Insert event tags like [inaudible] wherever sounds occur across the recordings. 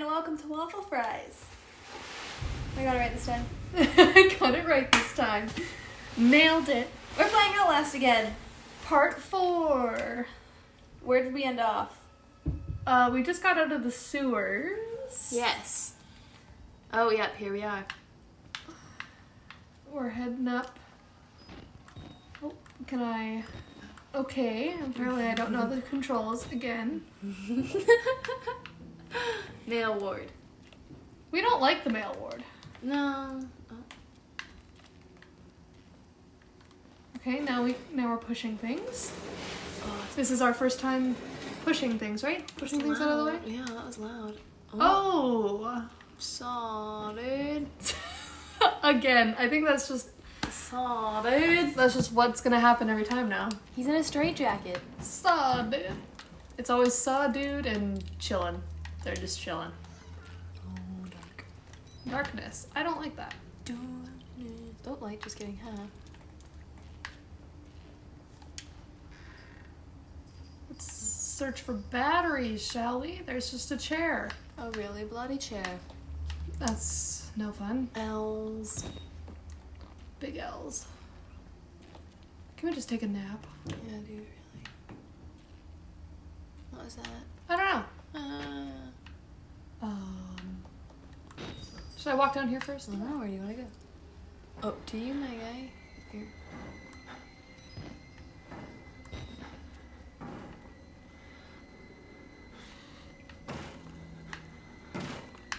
and welcome to Waffle Fries. I got it right this time. [laughs] I got it right this time. Nailed it. We're playing Outlast again. Part four. Where did we end off? Uh, we just got out of the sewers. Yes. Oh, yep, here we are. We're heading up. Oh, can I? Okay. Apparently, I don't know the controls again. [laughs] Male ward. We don't like the mail ward. No. Oh. Okay, now we now we're pushing things. Oh, This is our first time pushing things, right? Pushing things out of the way. Yeah, that was loud. Oh, Solid. [laughs] again. I think that's just Solid. that's just what's gonna happen every time now. He's in a straitjacket. Saw dude. It's always saw dude and chillin'. They're just chilling. Oh, dark. Darkness. I don't like that. Darkness. Don't like, just kidding, huh? Let's search for batteries, shall we? There's just a chair. A really bloody chair. That's no fun. L's. Big L's. Can we just take a nap? Yeah, dude, really. What was that? I don't know. Uh, Um, should I walk down here first? I don't know, where do you want to go? Up to you, my guy. Here.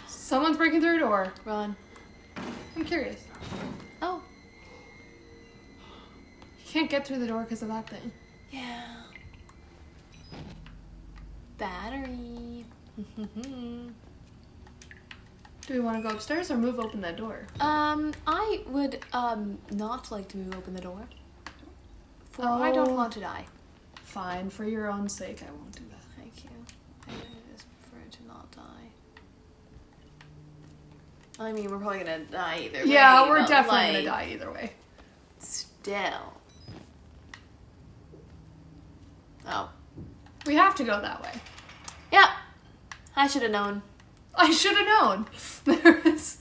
Someone's breaking through a door. Run. I'm curious. Oh. You can't get through the door because of that thing. Yeah. Battery. Do we want to go upstairs or move open that door? um, I would um not like to move open the door. For I don't Oh. want to die. Fine, for your own sake, I won't do that. Thank you. I just prefer to not die. I mean, we're probably gonna die either way. Yeah, we're definitely like, gonna die either way. Still. Oh. We have to go that way. Yeah. I should have known. I should have known. [laughs] There was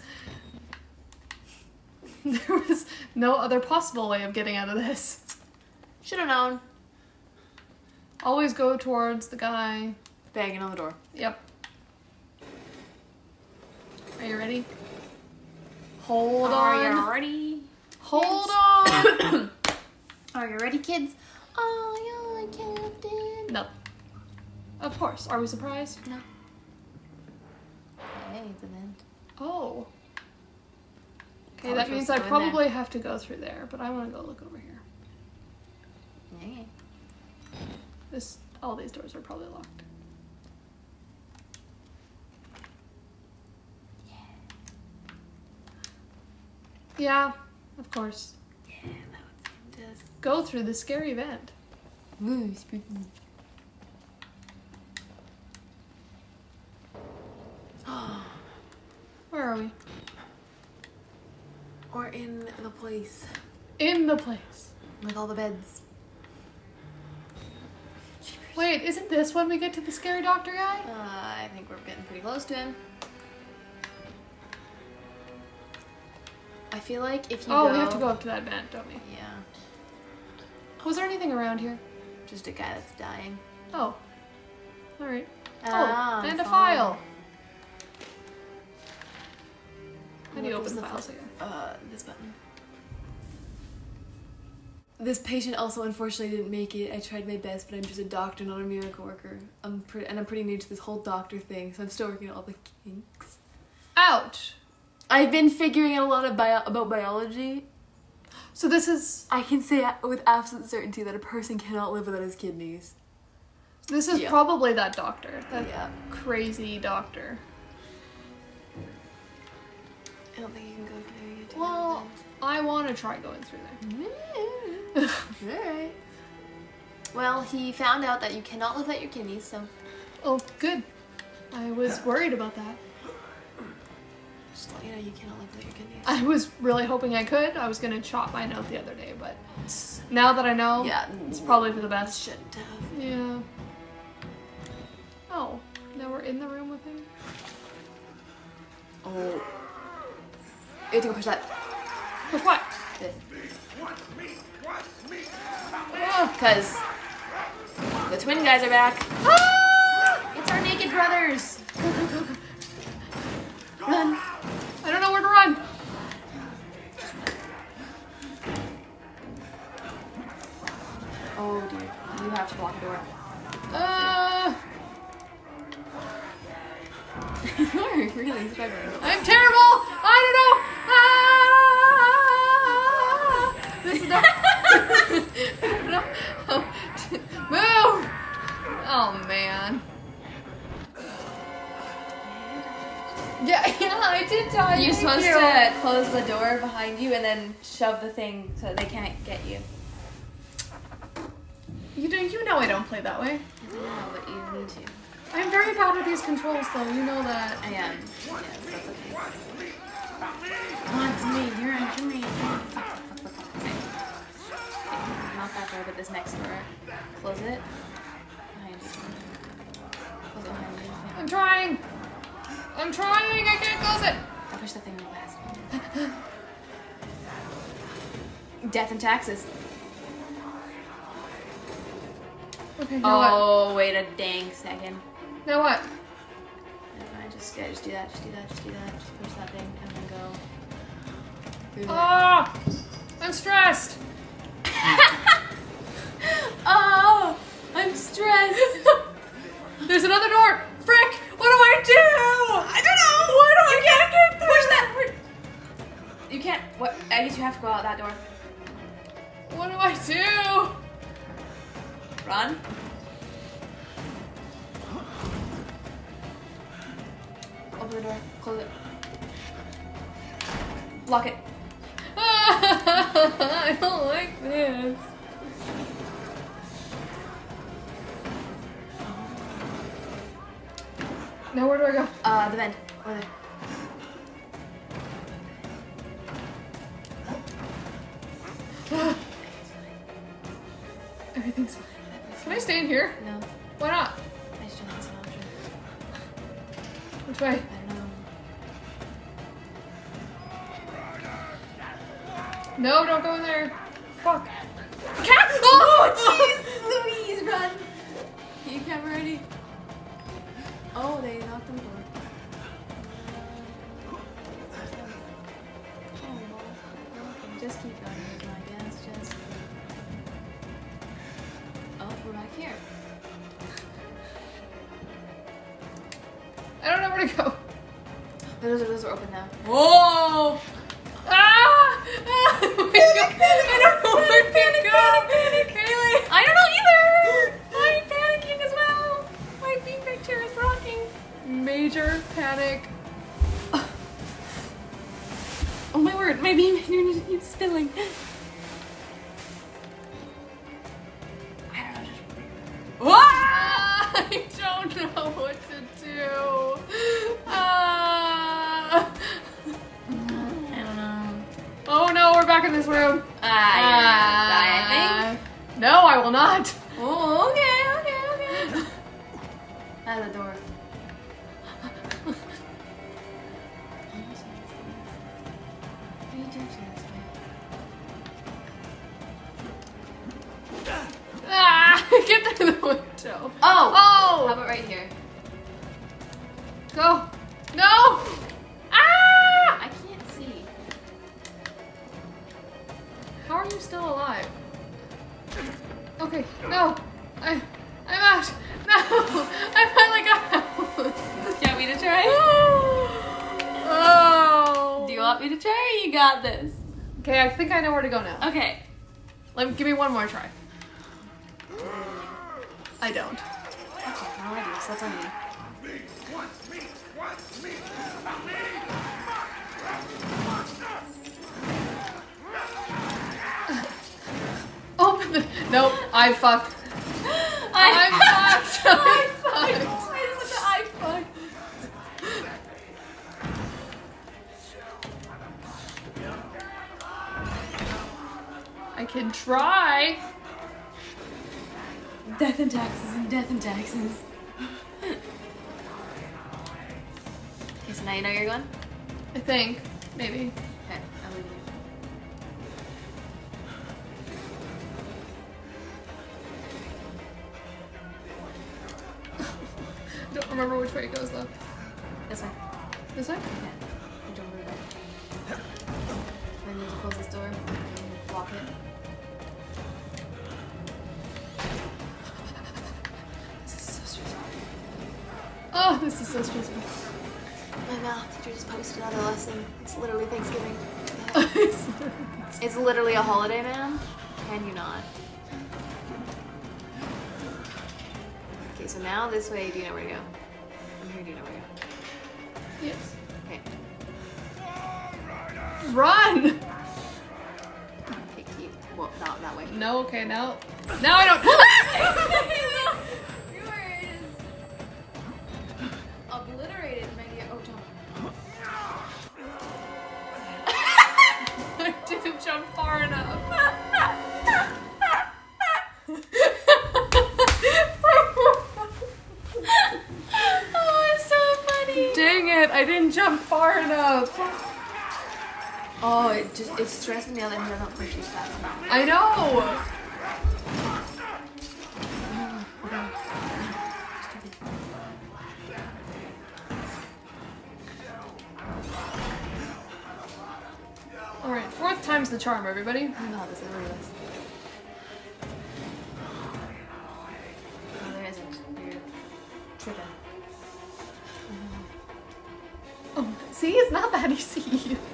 there was no other possible way of getting out of this. Should have known. Always go towards the guy. Banging on the door. Yep. Are you ready? Hold Are on. Are you ready? Hold on. [coughs] [coughs] Are you ready, kids? Are you captain? no. Of course. Are we surprised? No. An end. Oh. Okay, that means I in there. probably have to go through there, but I want to go look over here. Yeah. This all these doors are probably locked. Yeah, yeah of course. Yeah, that would seem to. Go through the scary vent. Woo, spooky. Where are we? Or in the place In the place. with all the beds. Wait, isn't this when we get to the scary doctor guy? Uh, I think we're getting pretty close to him. I feel like if you Oh, go, we have to go up to that vent, don't we? Yeah, Was there anything around here? just a guy that's dying. Oh. Alright. Ah, oh, and a file. How do you open does the files file- again? Uh, this button. This patient also unfortunately didn't make it. I tried my best, but I'm just a doctor, not a miracle worker. I'm and I'm pretty new to this whole doctor thing, so I'm still working out all the kinks. Ouch! I've been figuring out a lot of bio- about biology. So this is I can say with absolute certainty that a person cannot live without his kidneys. this is Yeah. probably that doctor. That Yeah. crazy doctor. I don't think you can go through there yet. Well, I want to try going through there. Alright. [laughs] Well, he found out that you cannot live without your kidneys, so oh, good. I was worried about that. just let you know you cannot live without your kidneys. I was really hoping I could. I was gonna chop my note the other day, but now that I know, yeah, it's probably for the best. shouldn't have. Yeah. Oh, now we're in the room with him. Oh. You have to go push that. Push what? This. Because the twin guys are back. Ah! [gasps] It's our naked brothers. Go, go, go, go. Run. I don't know where to run. Oh dear. You have to block the door. Uh, [laughs] really struggling. I'm terrible. I don't know. This is not. I. [laughs] Move. Oh man. Yeah, [laughs] yeah, I did tell you. You're supposed you. to close the door behind you and then shove the thing so they can't get you. You know, you know I don't play that way. No, but you need to. I'm very bad with these controls, though. You know that. I am. Yes, that's okay. Oh, it's me. You're on me. Not that door, but this next door. Close it. Close it. I'm trying. I'm trying. I can't close it. I push the thing real fast. [gasps] Death and taxes. Okay. Now what? Oh, wait a dang second. Now what? Never Just, yeah, just do that, just do that, just do that. Just push that thing and then go. through. Ah! I'm stressed. [laughs] oh, I'm stressed. [laughs] There's another door. Frick! What do I do? I don't know. Why do I can't get through? Push that. You can't. What? I guess you have to go out that door. What do I do? Run. Open the door. Close it. Lock it. I don't like this. Now where do I go? Uh, the vent. Over there. [sighs] Everything's fine. Can I stay in here? No, Why not? I just don't think it's an option. Which way? No, don't go in there. Fuck. Cat! Oh, oh jeez, [laughs] Louise, run! You camera ready? Oh, they knocked on the door. Oh, just keep going, I guess. Just. Oh, we're back here. I don't know where to go. Those are, those are open now. Whoa! Keeps Okay, I think I know where to go now. Okay. Let me give me one more try. I don't. Okay, now I so that's on you. [laughs] Open the. Nope, I fucked. I'm fucked. I'm fucked. [laughs] I can try. Death and taxes and death and taxes. okay, so now you know you're going? I think. Maybe. Okay, I'm leaving you. Don't remember which way it goes though. This way. This way? Yeah. And jump over there. I need to close this door and lock it. Oh, this is so stressful. My math teacher just posted another lesson. It's literally Thanksgiving. [laughs] It's literally a holiday, man. Can you not? Okay, so now this way, do you know where to go? I'm here, do you know where to go? yes. Okay. Run! Okay, keep. Well, not that way. No, okay, now. Now I don't. [laughs] jump far enough. oh, it's so funny. Dang it, I didn't jump far enough. Oh, it just it's stressing me out that I'm not pushing fast enough. I know. Fourth time's the charm, everybody. I don't know how this ever is. No, oh, there isn't. You're. Oh, see, it's not that easy. [laughs]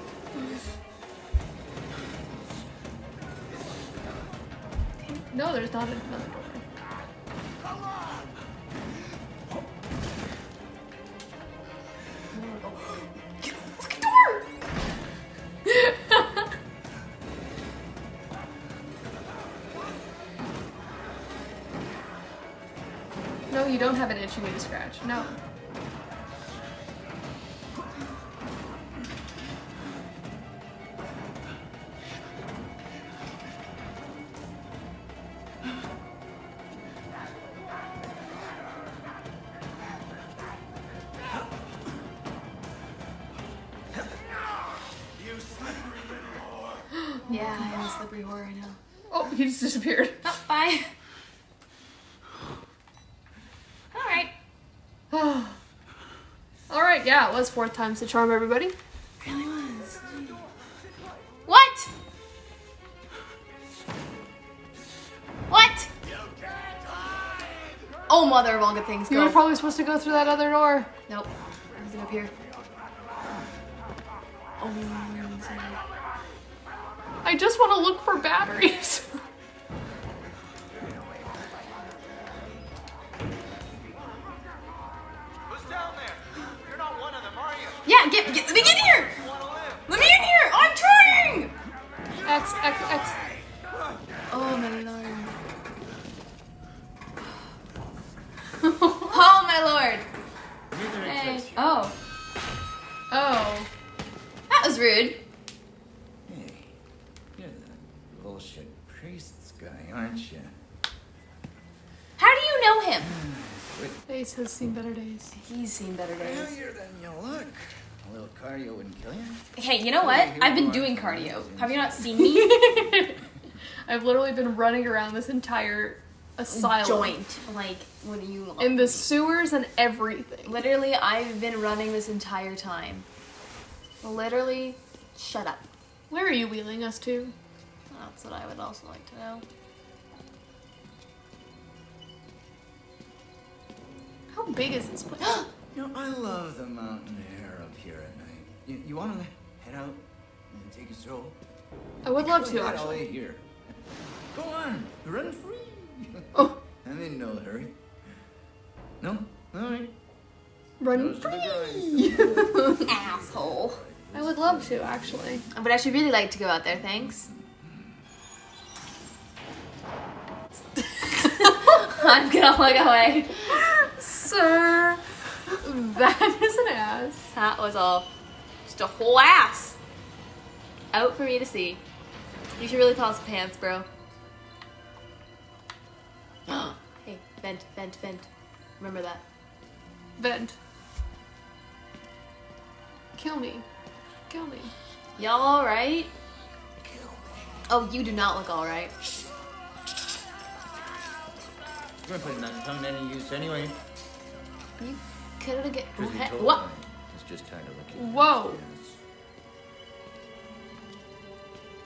No, there's not another door. Have an itch you need to scratch. No. Yeah, it was fourth time's the charm, everybody. Really was. What? What? Oh, mother of all good things, You go. were probably supposed to go through that other door. Nope. Everything up here. Oh. I just want to look for batteries. [laughs] get, get, let me get in here! You want to live? Let me in here! I'm trying! X, X, X. Oh, my lord. [laughs] oh, my lord. Hey. Oh, Oh. that was rude. Hey, you're the bullshit priests guy, aren't you? How do you know him? [sighs] Ace has seen better days. He's seen better days. Heavier than you look. A little cardio wouldn't kill you. Hey, you know what? I've been doing cardio. Have you not seen me? [laughs] I've literally been running around this entire asylum. Joint. Like, what do you In the sewers and everything. Literally, I've been running this entire time. Literally, shut up. Where are you wheeling us to? That's what I would also like to know. How big is this place? [gasps] You know, I love the mountain air You, you want to head out and take a stroll? I would love to, I'll actually. wait here. Go on, run free. Oh, [laughs] I'm in no hurry. No? All right. run Nose to the free! [laughs] Asshole. I would love to, actually. But I would actually really like to go out there, thanks. [laughs] I'm gonna look away. Sir, that is an ass. That was all. Just a whole ass. Out for me to see. You should really pause the pants, bro. [gasps] hey, vent, vent, vent. Remember that. Vent. Kill me. kill me. Y'all alright? Oh, you do not look alright. You're gonna putting that tongue to any use anyway. You could get. Truth What? Just tired of looking. Whoa.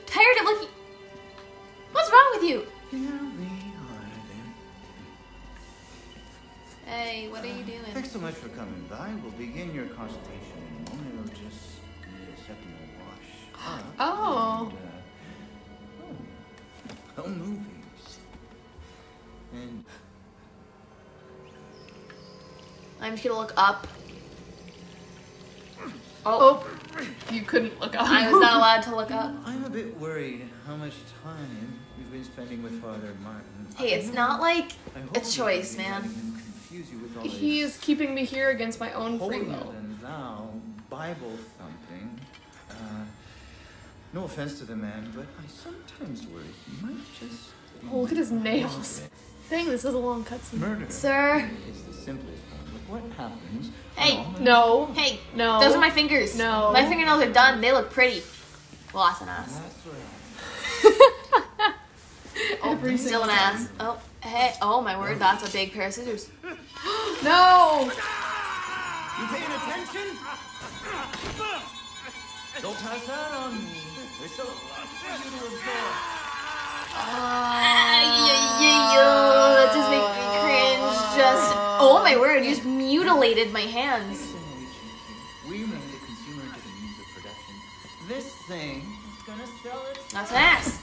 Tired of looking. What's wrong with you? Here we are then. Hey, what are you doing? Thanks so much for coming by. We'll begin your consultation in a moment. It'll just need a second to wash up. [gasps] Oh. And, uh, oh. Oh, movies. And I'm just gonna look up. Oh, you couldn't look up. I was not [laughs] allowed to look up. I'm a bit worried how much time you've been spending with Father Martin. Hey, it's not like a choice, man. letting you with all He is keeping me here against my own free will. than thou Bible thumping. Uh, no offense to the man, but I sometimes worry he might just. Oh, look at his nails. Dang, this is a long cutscene. Murder. Sir. Is the simplest form. But what happens? Hey, when No. Hey, No. those are my fingers. No. My fingernails are done. They look pretty. Well, that's an ass. That's right. [laughs] Oh, Every still an ass. Oh, hey. Oh my word, that's a big pair of scissors. [gasps] No! You paying attention? Don't pass that on me. There's still a lot for you to absorb. Ay, ay, ay, ay, That just makes me cringe. Just. Oh my word, you just mutilated my hands. We made consumer into the means of production. This thing is gonna sell it. That's an ass.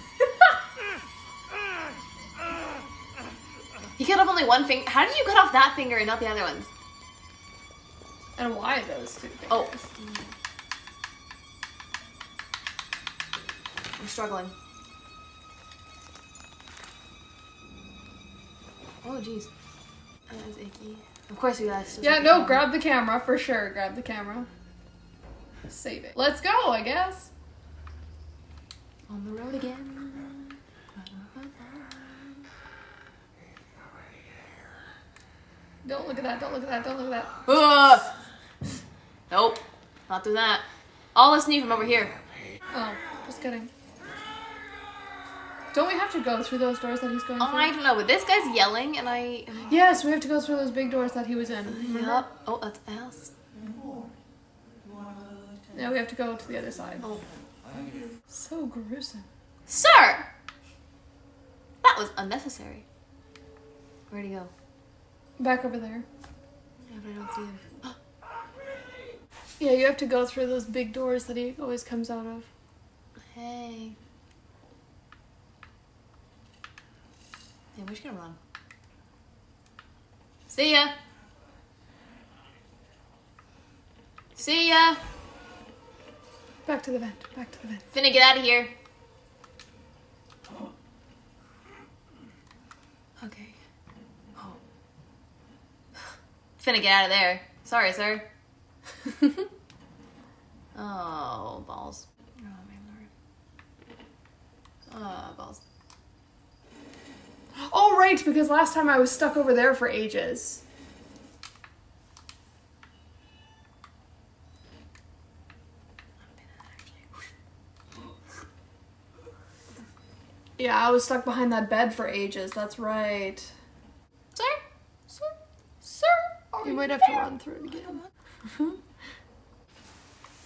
He cut off only one finger. How did you cut off that finger and not the other ones? And why those two things? Oh. I'm struggling. Oh, jeez. That is icky. Of course, we gotta Yeah, no, it grab the camera for sure. Grab the camera. Save it. Let's go, I guess. On the road again. Don't look at that, don't look at that, don't look at that. Ugh. Nope. Not doing that. Listen to you from over here. Oh, just kidding. Don't we have to go through those doors that he's going Oh, through? I don't know, but this guy's yelling and I. Oh. Yes, we have to go through those big doors that he was in. Remember? Yup. Oh, that's ass. Yeah, we have to go to the other side. Oh. So gruesome. Sir! That was unnecessary. Where'd he go? Back over there. Yeah, but I don't see him. [gasps] Yeah, you have to go through those big doors that he always comes out of. Hey. Hey, we're just gonna run. See ya. See ya. Back to the vent. Back to the vent. Finna get out of here. Okay. Oh. [sighs] Finna get out of there. Sorry, sir. [laughs] oh, balls. Oh, my lord. Oh, balls. Oh, right, because last time I was stuck over there for ages. Yeah, I was stuck behind that bed for ages. That's right. Sir? Sir? Sir? You might have to run through it again. Mm-hmm.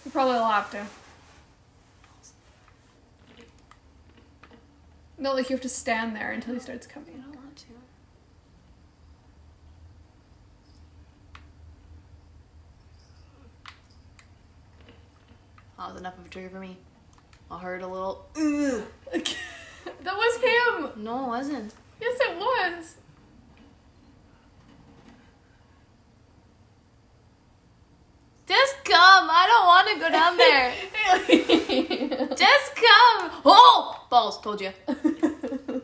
You probably will have to. No, like you have to stand there until he starts coming. I don't want to. That was enough of a trigger for me. I heard a little. Ugh. that was him. No, it wasn't. Yes, it was. Just come. I don't want to go down there. [laughs] Just come. Oh, balls. Told you. [laughs]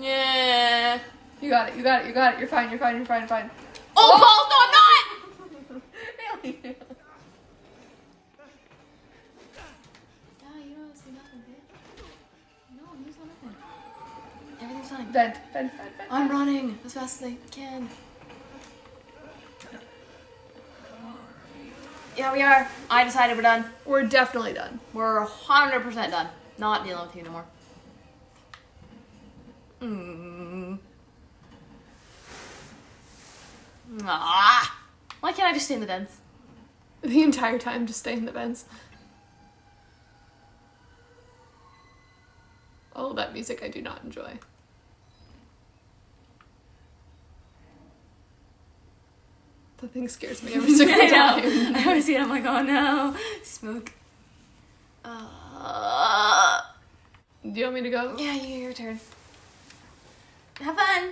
Yeah. you got it. You got it. You got it. You're fine. You're fine. You're fine. Fine. Oh, oh, balls. No, I'm not. Yeah, you don't see nothing, bitch. No, you saw nothing. Everything's fine. Vent. Vent. Vent. Vent. I'm running as fast as I can. Yeah, we are. I decided we're done. We're definitely done. We're 100% done. Not dealing with you anymore. Mm. Ah. Why can't I just stay in the vents? The entire time, just stay in the vents. Oh, that music I do not enjoy. The thing scares me [laughs] every single time. [laughs] I always see it. I'm like, oh no, smoke. Uh, Do you want me to go? yeah, you, your turn. Have fun.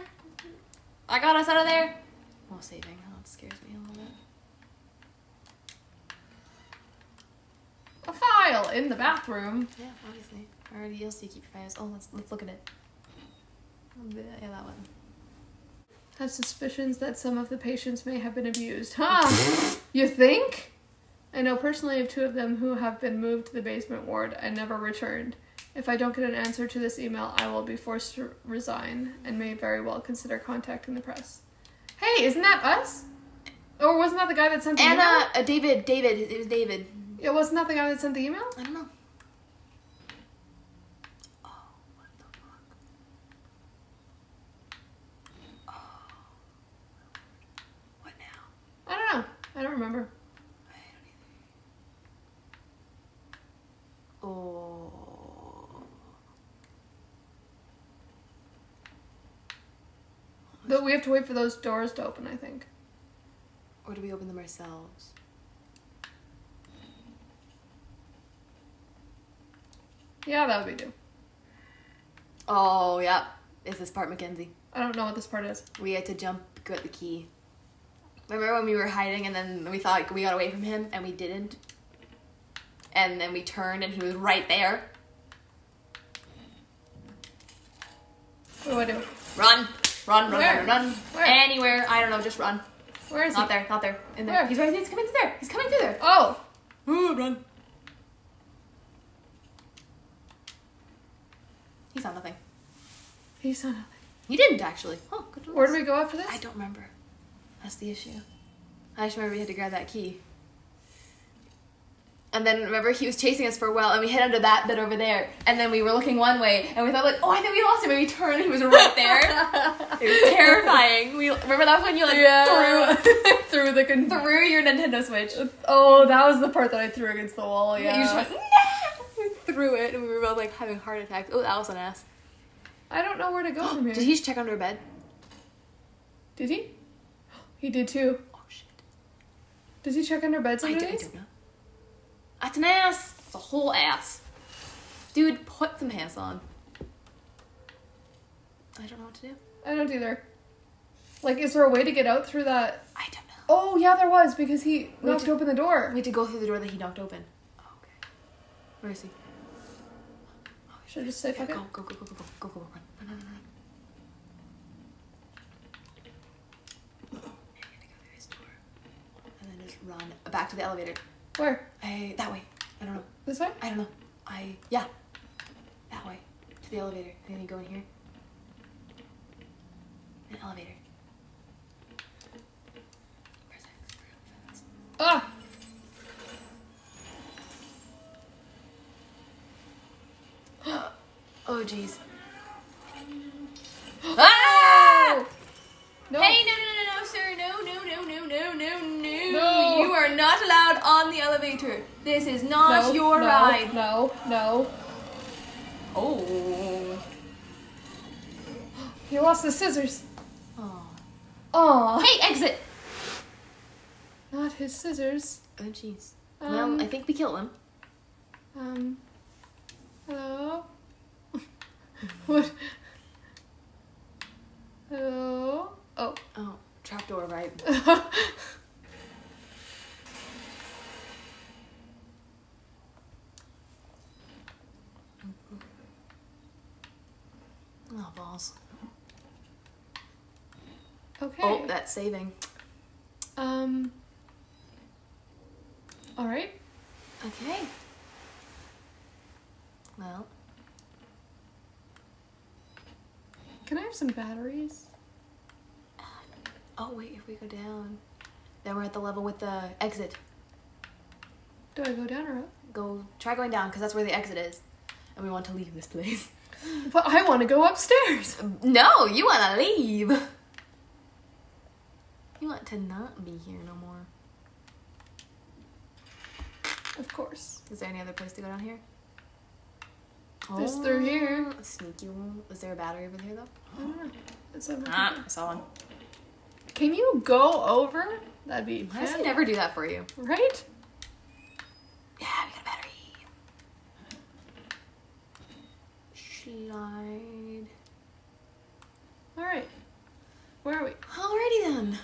I got us out of there. While saving, oh, it scares me a little bit. A file in the bathroom. Yeah, obviously. Already you'll see keep your files? Oh, let's let's look at it. Yeah, that one. Has suspicions that some of the patients may have been abused. Huh? you think? I know personally of two of them who have been moved to the basement ward and never returned. If I don't get an answer to this email, I will be forced to resign and may very well consider contacting the press. Hey, isn't that us? Or wasn't that the guy that sent the Anna, email? uh, David, David. It was David. Yeah, wasn't that the guy that sent the email? I don't know. Oh, what the fuck? Oh. What now? I don't know. I don't remember. I don't either. Oh. But we have to wait for those doors to open, I think. Or do we open them ourselves? Yeah, that would be do. Oh, yeah. Is this part Mackenzie? I don't know what this part is. We had to jump, get the key. Remember when we were hiding and then we thought we got away from him and we didn't? And then we turned and he was right there. What do I do? Run, run, run, Where? run, run. Where? Anywhere. I don't know. Just run. Where is Not he? there. Not there. In there. Where? He's right. He's coming through there. He's coming through there. Oh. oh! Ooh, run. He saw nothing. He saw nothing. He didn't actually. Oh, good. Where do we go after this? I don't remember. That's the issue. I just remember we had to grab that key. And then remember he was chasing us for a while, and we hid under that bit over there. And then we were looking one way, and we thought like, oh, I think we lost him. And we turned, and he was right there. [laughs] it was terrifying. We remember that was when you like threw [laughs] through the con- threw threw your Nintendo Switch. Oh, that was the part that I threw against the wall. Yeah. You just went, nah! We threw it, and we were both like having heart attacks. Oh, that was an ass. I don't know where to go from here. [gasps] Did he just check under a bed? Did he? [gasps] He did too. Oh shit. Does he check under beds I, under d- I don't know. That's an ass. It's a whole ass. Dude, put some hairs on. I don't know what to do. I don't either. Like, is there a way to get out through that? I don't know. Oh, yeah, there was because he we knocked to, open the door. We had to go through the door that he knocked open. Oh, okay. Where is he? Oh, Should I just say yeah, fuck go. Go, go, go, go, go, go, go, run, run back to the elevator. Where? I, that way. I don't know. This way? I don't know. I, yeah. That way. To the elevator. And then you go in here. An elevator. Press X for fast. Ah! [gasps] Oh, jeez. ah! No. Hey, no, no, no, no, sir. No, no, no, no, no, no, no. No. You are not allowed on This is not no, your no, ride. No, no. Oh. He lost the scissors. oh. Aw. Hey, exit. Not his scissors. Oh, jeez. Um, well, I think we killed him. Um. Hello? what? Hello? Oh. Oh, trapdoor, right? Oh, balls. okay. Oh, that's saving. Um. Alright. Okay. Well, Can I have some batteries? oh wait, if we go down, then we're at the level with the exit. Do I go down or up? Go try going down because that's where the exit is, and we want to leave this place. [laughs] But I want to go upstairs. No, you want to leave. You want to not be here no more. Of course. Is there any other place to go down here? There's through here. Oh, Sneaky one. Is there a battery over here though? I don't know. It's over Ah. I saw one. Can you go over? That'd be Why does he never do that for you? right. Yeah, we got a battery. Slide. All right. Where are we? Alrighty then.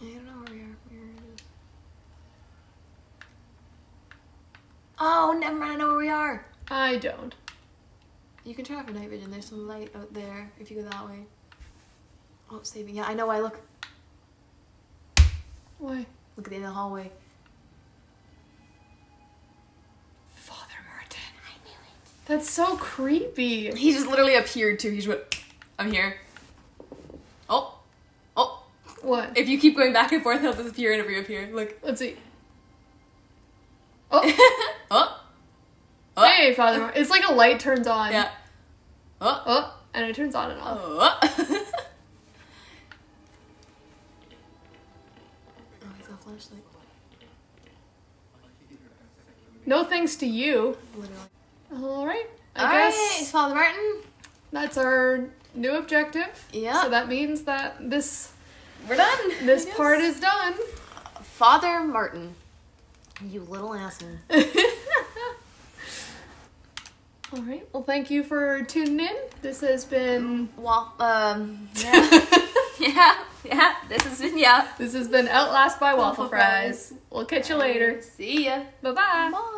I don't know where we are. Where it is. Oh, never mind. I know where we are. I don't. You can turn off your night vision. There's some light out there if you go that way. Oh, it's saving. Yeah, I know why. Look. Why? Look at the end of the hallway. Father Martin. I knew it. That's so creepy. He just literally appeared too. He just went, I'm here. Oh. Oh. What? If you keep going back and forth, he'll disappear and reappear. Look. Let's see. Oh, [laughs] oh. Oh. hey, Father It's like a light turns on. Yeah. Oh. Oh, and it turns on and off. Oh. [laughs] oh, he's got a flashlight. No thanks to you. Literally. All right. I Alright, guess Father Martin. that's our new objective. Yeah. So that means that this We're done. this [laughs] part is done. Father Martin. You little asshole. [laughs] All right. Well, thank you for tuning in. This has been Well, um, [laughs] yeah. yeah, yeah, this has been, yeah. this has been Outlast by Waffle Waffle Fries. Fries. We'll catch you later. See ya. Bye bye. Bye.